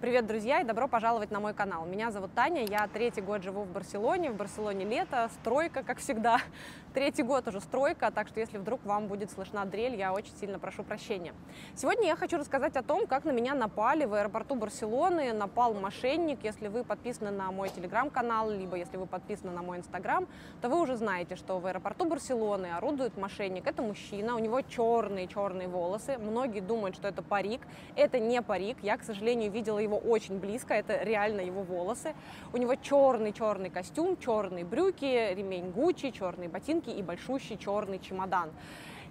Привет, друзья, и добро пожаловать на мой канал. Меня зовут Таня, я третий год живу в Барселоне. В Барселоне лето, стройка, как всегда. Третий год уже стройка, так что если вдруг вам будет слышна дрель, я очень сильно прошу прощения. Сегодня я хочу рассказать о том, как на меня напали в аэропорту Барселоны. Напал мошенник. Если вы подписаны на мой телеграм-канал, либо если вы подписаны на мой инстаграм, то вы уже знаете, что в аэропорту Барселоны орудует мошенник. Это мужчина, у него черные-черные волосы. Многие думают, что это парик. Это не парик. Я, к сожалению, видела его очень близко. Это реально его волосы. У него черный-черный костюм, черные брюки, ремень Гуччи, черные ботинки и большущий черный чемодан.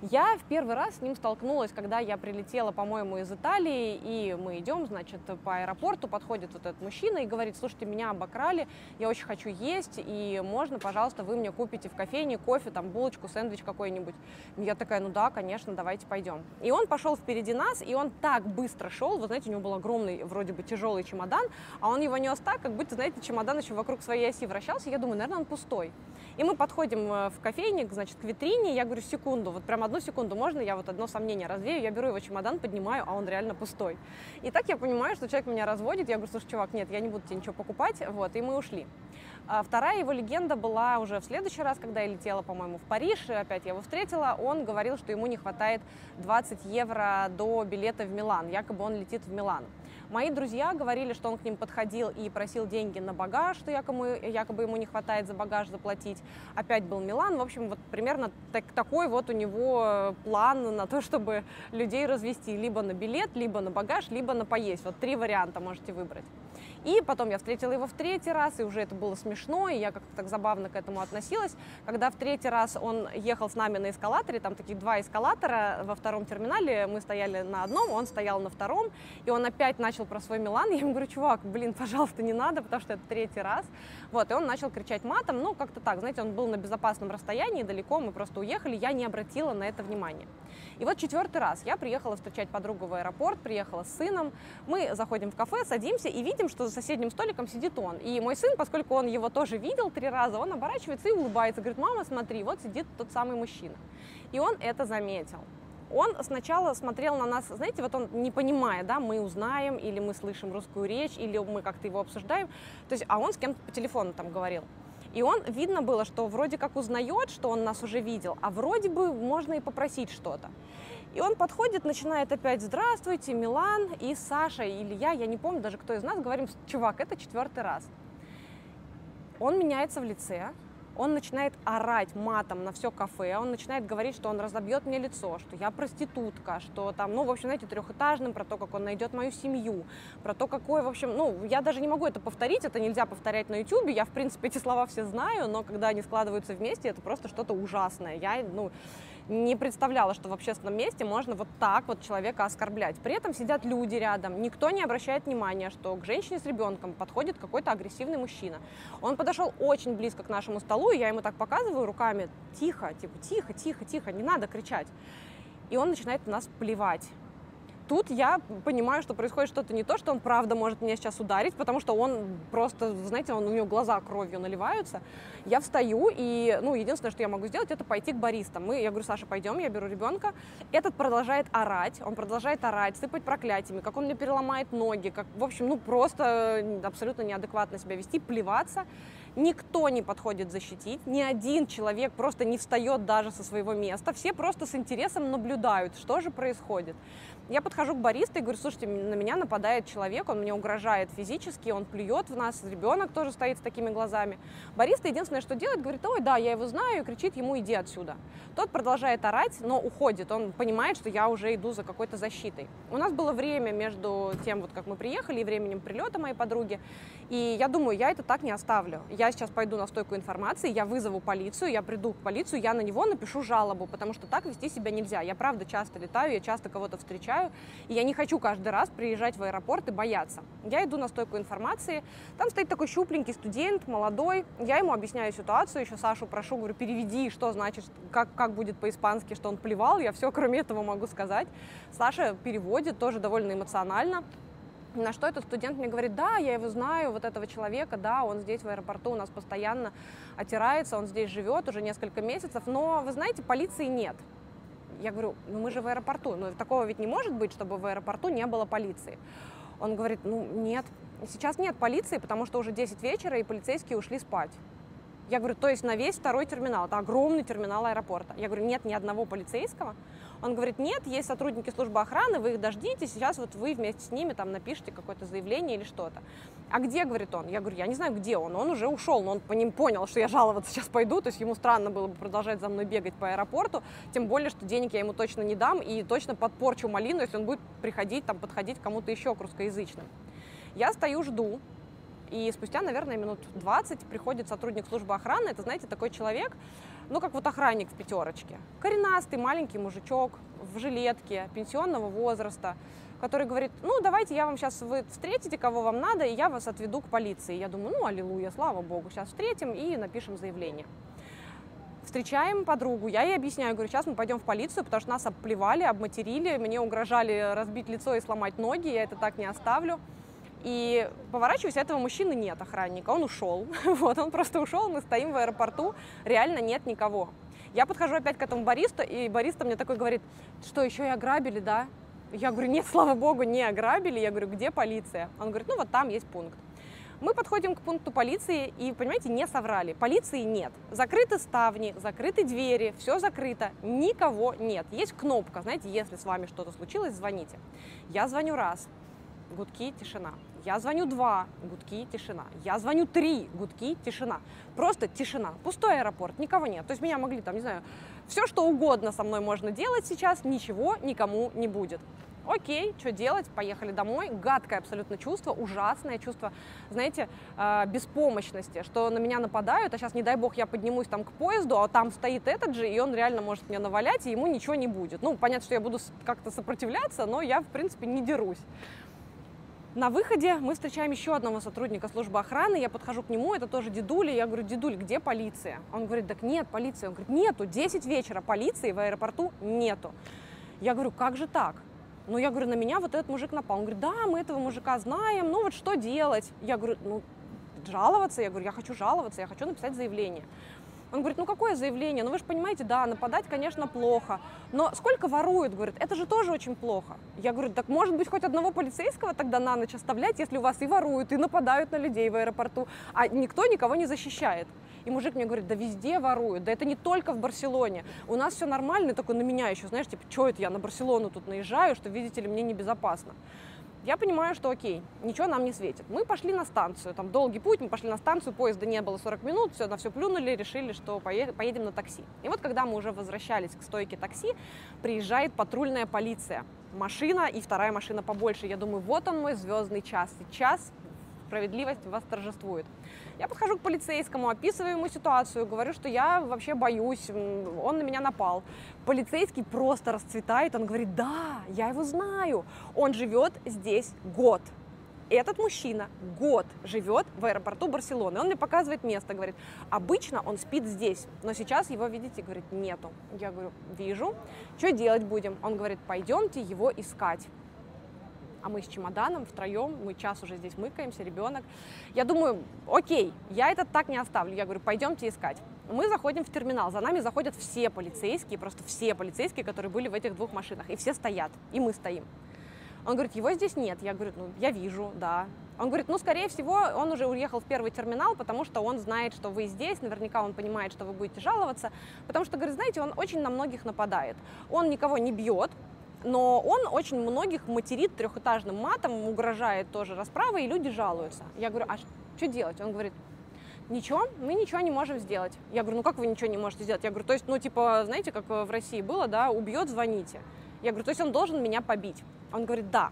Я в первый раз с ним столкнулась, когда я прилетела, по-моему, из Италии, и мы идем, значит, по аэропорту, подходит вот этот мужчина и говорит, слушайте, меня обокрали, я очень хочу есть, и можно, пожалуйста, вы мне купите в кофейне кофе, там, булочку, сэндвич какой-нибудь. Я такая, ну да, конечно, давайте пойдем. И он пошел впереди нас, и он так быстро шел, вы знаете, у него был огромный, вроде бы, тяжелый чемодан, а он его нес так, как будто, знаете, чемодан еще вокруг своей оси вращался, я думаю, наверное, он пустой. И мы подходим э, в кофейник, значит, к витрине, я говорю, секунду, вот прям одну секунду можно, я вот одно сомнение развею, я беру его чемодан, поднимаю, а он реально пустой. И так я понимаю, что человек меня разводит, я говорю, слушай, чувак, нет, я не буду тебе ничего покупать, вот, и мы ушли. А вторая его легенда была уже в следующий раз, когда я летела, по-моему, в Париж, и опять я его встретила, он говорил, что ему не хватает 20 евро до билета в Милан, якобы он летит в Милан. Мои друзья говорили, что он к ним подходил и просил деньги на багаж, что якобы, якобы ему не хватает за багаж заплатить. Опять был Милан. В общем, вот примерно так, такой вот у него план на то, чтобы людей развести либо на билет, либо на багаж, либо на поесть. Вот три варианта можете выбрать. И потом я встретила его в третий раз, и уже это было смешно, и я как-то так забавно к этому относилась. Когда в третий раз он ехал с нами на эскалаторе, там таких два эскалатора во втором терминале, мы стояли на одном, он стоял на втором, и он опять начал про свой Милан. Я ему говорю, чувак, блин, пожалуйста, не надо, потому что это третий раз. Вот, и он начал кричать матом, ну, как-то так, знаете, он был на безопасном расстоянии, далеко, мы просто уехали, я не обратила на это внимания. И вот четвертый раз я приехала встречать подругу в аэропорт, приехала с сыном, мы заходим в кафе, садимся и видим, что за соседним столиком сидит он. И мой сын, поскольку он его тоже видел три раза, он оборачивается и улыбается, говорит, мама, смотри, вот сидит тот самый мужчина. И он это заметил он сначала смотрел на нас, знаете, вот он не понимая, да, мы узнаем, или мы слышим русскую речь, или мы как-то его обсуждаем, то есть, а он с кем-то по телефону там говорил. И он, видно было, что вроде как узнает, что он нас уже видел, а вроде бы можно и попросить что-то. И он подходит, начинает опять «Здравствуйте, Милан» и Саша или я, я не помню даже, кто из нас, говорим «Чувак, это четвертый раз». Он меняется в лице, он начинает орать матом на все кафе, он начинает говорить, что он разобьет мне лицо, что я проститутка, что там, ну, в общем, знаете, трехэтажным, про то, как он найдет мою семью, про то, какой, в общем, ну, я даже не могу это повторить, это нельзя повторять на YouTube, я, в принципе, эти слова все знаю, но когда они складываются вместе, это просто что-то ужасное. Я, ну, не представляла, что в общественном месте можно вот так вот человека оскорблять. При этом сидят люди рядом, никто не обращает внимания, что к женщине с ребенком подходит какой-то агрессивный мужчина. Он подошел очень близко к нашему столу, и я ему так показываю руками, тихо, типа, тихо, тихо, тихо, не надо кричать. И он начинает на нас плевать тут я понимаю, что происходит что-то не то, что он правда может меня сейчас ударить, потому что он просто, знаете, он, у него глаза кровью наливаются. Я встаю, и, ну, единственное, что я могу сделать, это пойти к баристам. Мы, я говорю, Саша, пойдем, я беру ребенка. Этот продолжает орать, он продолжает орать, сыпать проклятиями, как он мне переломает ноги, как, в общем, ну, просто абсолютно неадекватно себя вести, плеваться. Никто не подходит защитить, ни один человек просто не встает даже со своего места, все просто с интересом наблюдают, что же происходит. Я подхожу к баристу и говорю, слушайте, на меня нападает человек, он мне угрожает физически, он плюет в нас, ребенок тоже стоит с такими глазами. Бариста единственное, что делает, говорит, ой, да, я его знаю, и кричит ему, иди отсюда. Тот продолжает орать, но уходит, он понимает, что я уже иду за какой-то защитой. У нас было время между тем, вот как мы приехали, и временем прилета моей подруги, и я думаю, я это так не оставлю. Я сейчас пойду на стойку информации, я вызову полицию, я приду к полицию, я на него напишу жалобу, потому что так вести себя нельзя. Я правда часто летаю, я часто кого-то встречаю, уезжаю, и я не хочу каждый раз приезжать в аэропорт и бояться. Я иду на стойку информации, там стоит такой щупленький студент, молодой, я ему объясняю ситуацию, еще Сашу прошу, говорю, переведи, что значит, как, как будет по-испански, что он плевал, я все кроме этого могу сказать. Саша переводит, тоже довольно эмоционально. На что этот студент мне говорит, да, я его знаю, вот этого человека, да, он здесь в аэропорту у нас постоянно отирается, он здесь живет уже несколько месяцев, но, вы знаете, полиции нет. Я говорю, ну мы же в аэропорту, но такого ведь не может быть, чтобы в аэропорту не было полиции. Он говорит, ну нет, сейчас нет полиции, потому что уже 10 вечера, и полицейские ушли спать. Я говорю, то есть на весь второй терминал, это огромный терминал аэропорта. Я говорю, нет ни одного полицейского. Он говорит, нет, есть сотрудники службы охраны, вы их дождитесь, сейчас вот вы вместе с ними там напишите какое-то заявление или что-то. А где, говорит он? Я говорю, я не знаю, где он. Он уже ушел, но он по ним понял, что я жаловаться сейчас пойду, то есть ему странно было бы продолжать за мной бегать по аэропорту, тем более, что денег я ему точно не дам и точно подпорчу малину, если он будет приходить, там, подходить кому-то еще к русскоязычным. Я стою, жду, и спустя, наверное, минут 20 приходит сотрудник службы охраны. Это, знаете, такой человек, ну, как вот охранник в пятерочке. Коренастый, маленький мужичок в жилетке, пенсионного возраста, который говорит, ну, давайте я вам сейчас, вы встретите, кого вам надо, и я вас отведу к полиции. Я думаю, ну, аллилуйя, слава богу, сейчас встретим и напишем заявление. Встречаем подругу, я ей объясняю, говорю, сейчас мы пойдем в полицию, потому что нас обплевали, обматерили, мне угрожали разбить лицо и сломать ноги, я это так не оставлю. И поворачиваюсь, этого мужчины нет, охранника, он ушел. Вот, он просто ушел, мы стоим в аэропорту, реально нет никого. Я подхожу опять к этому баристу, и бариста мне такой говорит, что еще и ограбили, да? Я говорю, нет, слава богу, не ограбили. Я говорю, где полиция? Он говорит, ну вот там есть пункт. Мы подходим к пункту полиции и, понимаете, не соврали. Полиции нет. Закрыты ставни, закрыты двери, все закрыто, никого нет. Есть кнопка, знаете, если с вами что-то случилось, звоните. Я звоню раз, гудки, тишина. Я звоню два, гудки, тишина. Я звоню три, гудки, тишина. Просто тишина. Пустой аэропорт, никого нет. То есть меня могли там, не знаю, все что угодно со мной можно делать сейчас, ничего никому не будет. Окей, что делать? Поехали домой. Гадкое абсолютно чувство, ужасное чувство, знаете, э, беспомощности, что на меня нападают, а сейчас, не дай бог, я поднимусь там к поезду, а там стоит этот же, и он реально может меня навалять, и ему ничего не будет. Ну, понятно, что я буду как-то сопротивляться, но я, в принципе, не дерусь. На выходе мы встречаем еще одного сотрудника службы охраны. Я подхожу к нему, это тоже дедуля. Я говорю, дедуль, где полиция? Он говорит, так нет, полиция. Он говорит, нету, 10 вечера, полиции в аэропорту нету. Я говорю, как же так? Ну, я говорю, на меня вот этот мужик напал. Он говорит, да, мы этого мужика знаем, ну вот что делать? Я говорю, ну, жаловаться? Я говорю, я хочу жаловаться, я хочу написать заявление. Он говорит, ну какое заявление? Ну вы же понимаете, да, нападать, конечно, плохо. Но сколько воруют, говорит, это же тоже очень плохо. Я говорю, так может быть хоть одного полицейского тогда на ночь оставлять, если у вас и воруют, и нападают на людей в аэропорту, а никто никого не защищает. И мужик мне говорит, да везде воруют, да это не только в Барселоне. У нас все нормально, только на меня еще, знаешь, типа, что это я на Барселону тут наезжаю, что, видите ли, мне небезопасно я понимаю, что окей, ничего нам не светит. Мы пошли на станцию, там долгий путь, мы пошли на станцию, поезда не было 40 минут, все, на все плюнули, решили, что поедем на такси. И вот когда мы уже возвращались к стойке такси, приезжает патрульная полиция. Машина и вторая машина побольше. Я думаю, вот он мой звездный час. Сейчас справедливость восторжествует. Я подхожу к полицейскому, описываю ему ситуацию, говорю, что я вообще боюсь, он на меня напал. Полицейский просто расцветает, он говорит, да, я его знаю, он живет здесь год. Этот мужчина год живет в аэропорту Барселоны. Он мне показывает место, говорит, обычно он спит здесь, но сейчас его, видите, говорит, нету. Я говорю, вижу, что делать будем? Он говорит, пойдемте его искать а мы с чемоданом втроем, мы час уже здесь мыкаемся, ребенок. Я думаю, окей, я это так не оставлю. Я говорю, пойдемте искать. Мы заходим в терминал, за нами заходят все полицейские, просто все полицейские, которые были в этих двух машинах, и все стоят, и мы стоим. Он говорит, его здесь нет. Я говорю, ну, я вижу, да. Он говорит, ну, скорее всего, он уже уехал в первый терминал, потому что он знает, что вы здесь, наверняка он понимает, что вы будете жаловаться, потому что, говорит, знаете, он очень на многих нападает. Он никого не бьет, но он очень многих материт трехэтажным матом, угрожает тоже расправой, и люди жалуются. Я говорю, а что делать? Он говорит, ничего, мы ничего не можем сделать. Я говорю, ну как вы ничего не можете сделать? Я говорю, то есть, ну типа, знаете, как в России было, да, убьет, звоните. Я говорю, то есть он должен меня побить. Он говорит, да.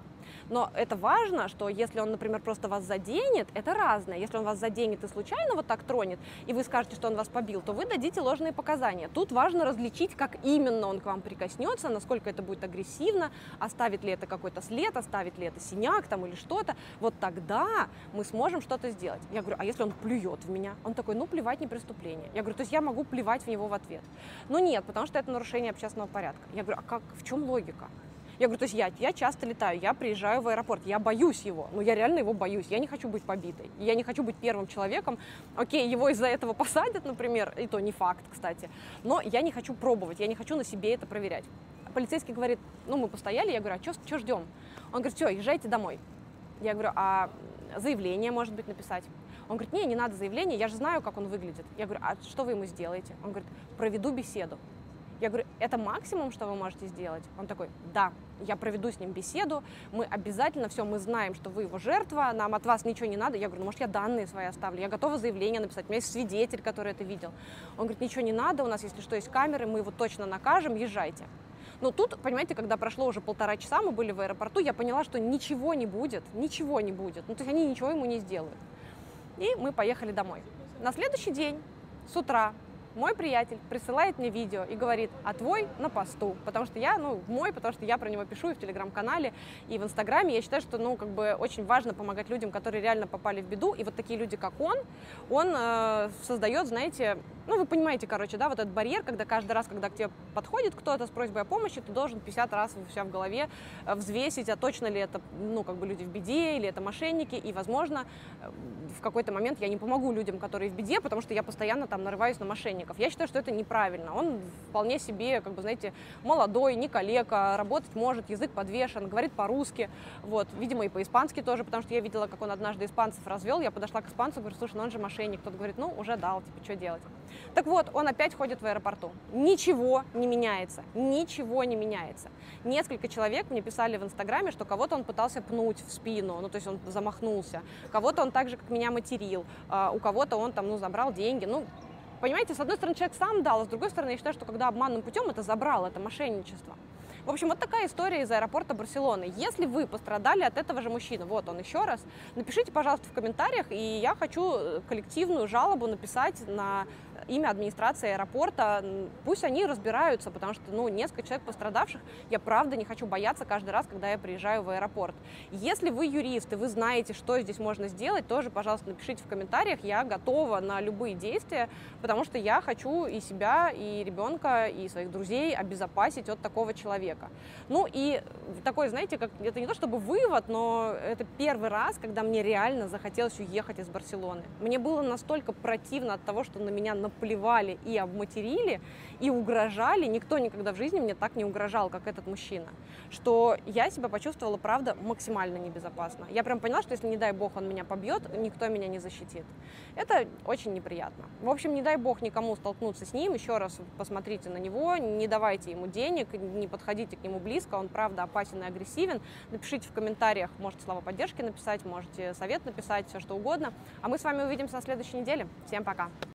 Но это важно, что если он, например, просто вас заденет, это разное. Если он вас заденет и случайно вот так тронет, и вы скажете, что он вас побил, то вы дадите ложные показания. Тут важно различить, как именно он к вам прикоснется, насколько это будет агрессивно, оставит ли это какой-то след, оставит ли это синяк там или что-то. Вот тогда мы сможем что-то сделать. Я говорю, а если он плюет в меня? Он такой, ну плевать не преступление. Я говорю, то есть я могу плевать в него в ответ. Ну нет, потому что это нарушение общественного порядка. Я говорю, а как, в чем логика? Я говорю, то есть я, я часто летаю, я приезжаю в аэропорт, я боюсь его, но я реально его боюсь, я не хочу быть побитой, я не хочу быть первым человеком, окей, его из-за этого посадят, например, и то не факт, кстати, но я не хочу пробовать, я не хочу на себе это проверять. Полицейский говорит, ну мы постояли, я говорю, а что ждем? Он говорит, все, езжайте домой. Я говорю, а заявление, может быть, написать? Он говорит, не, не надо заявление, я же знаю, как он выглядит. Я говорю, а что вы ему сделаете? Он говорит, проведу беседу. Я говорю, это максимум, что вы можете сделать? Он такой, да, я проведу с ним беседу, мы обязательно все, мы знаем, что вы его жертва, нам от вас ничего не надо. Я говорю, ну, может, я данные свои оставлю, я готова заявление написать, у меня есть свидетель, который это видел. Он говорит, ничего не надо, у нас, если что, есть камеры, мы его точно накажем, езжайте. Но тут, понимаете, когда прошло уже полтора часа, мы были в аэропорту, я поняла, что ничего не будет, ничего не будет. Ну, то есть они ничего ему не сделают. И мы поехали домой. На следующий день с утра мой приятель присылает мне видео и говорит, а твой на посту, потому что я, ну, мой, потому что я про него пишу и в Телеграм-канале, и в Инстаграме. Я считаю, что, ну, как бы очень важно помогать людям, которые реально попали в беду, и вот такие люди, как он, он э, создает, знаете, ну, вы понимаете, короче, да, вот этот барьер, когда каждый раз, когда к тебе подходит кто-то с просьбой о помощи, ты должен 50 раз у себя в голове э, взвесить, а точно ли это, ну, как бы люди в беде, или это мошенники, и, возможно, э, в какой-то момент я не помогу людям, которые в беде, потому что я постоянно там нарываюсь на мошенников. Я считаю, что это неправильно. Он вполне себе, как бы, знаете, молодой, не калека, работать может, язык подвешен, говорит по-русски, вот, видимо, и по-испански тоже, потому что я видела, как он однажды испанцев развел, я подошла к испанцу, говорю, слушай, ну он же мошенник, тот говорит, ну, уже дал, типа, что делать? Так вот, он опять ходит в аэропорту. Ничего не меняется. Ничего не меняется. Несколько человек мне писали в Инстаграме, что кого-то он пытался пнуть в спину, ну, то есть он замахнулся. Кого-то он так же, как меня, материл. А у кого-то он там, ну, забрал деньги. Ну, понимаете, с одной стороны, человек сам дал, а с другой стороны, я считаю, что когда обманным путем это забрал, это мошенничество. В общем, вот такая история из аэропорта Барселоны. Если вы пострадали от этого же мужчины, вот он еще раз, напишите, пожалуйста, в комментариях, и я хочу э, коллективную жалобу написать на имя администрации аэропорта, пусть они разбираются, потому что, ну, несколько человек пострадавших, я правда не хочу бояться каждый раз, когда я приезжаю в аэропорт. Если вы юрист, и вы знаете, что здесь можно сделать, тоже, пожалуйста, напишите в комментариях, я готова на любые действия, потому что я хочу и себя, и ребенка, и своих друзей обезопасить от такого человека. Ну и такой, знаете, как это не то чтобы вывод, но это первый раз, когда мне реально захотелось уехать из Барселоны. Мне было настолько противно от того, что на меня наплевали и обматерили, и угрожали. Никто никогда в жизни мне так не угрожал, как этот мужчина. Что я себя почувствовала, правда, максимально небезопасно. Я прям поняла, что если, не дай бог, он меня побьет, никто меня не защитит. Это очень неприятно. В общем, не дай бог никому столкнуться с ним. Еще раз посмотрите на него, не давайте ему денег, не подходите к нему близко. Он, правда, опасен и агрессивен. Напишите в комментариях, можете слова поддержки написать, можете совет написать, все что угодно. А мы с вами увидимся на следующей неделе. Всем пока!